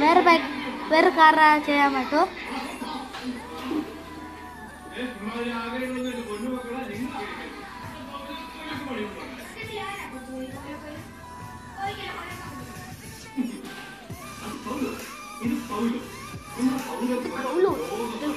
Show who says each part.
Speaker 1: വേറെ ബൈക്ക് വേറെ കാറാ ചെയ്യാൻ പറ്റുമോ? 일로 올라